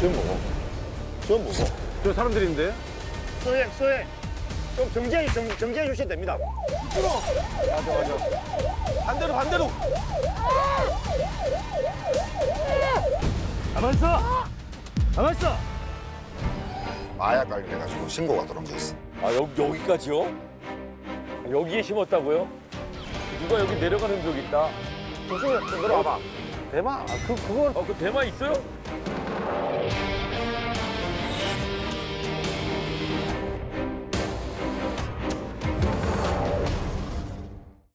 지금 먹어. 지금 저 사람들인데? 소행, 소행. 좀 정지해, 정, 정지해 주셔야 됩니다. 맞아, 맞아. 반대로, 반대로. 가만 있어! 가만 있어! 마약 관련해가지고 신고가 들어온 게 있어. 아, 여기, 여기까지요? 여기에 심었다고요? 누가 여기 내려가는 적 있다. 조심히 들어와봐. 대마? 아, 그, 그건. 아, 어, 그, 어, 그 대마 있어요?